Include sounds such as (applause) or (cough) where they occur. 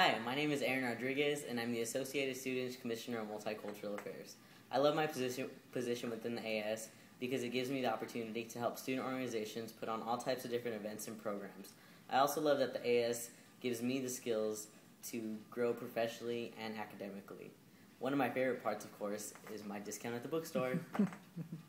Hi, my name is Aaron Rodriguez, and I'm the Associated Students Commissioner of Multicultural Affairs. I love my position, position within the AS because it gives me the opportunity to help student organizations put on all types of different events and programs. I also love that the AS gives me the skills to grow professionally and academically. One of my favorite parts, of course, is my discount at the bookstore. (laughs)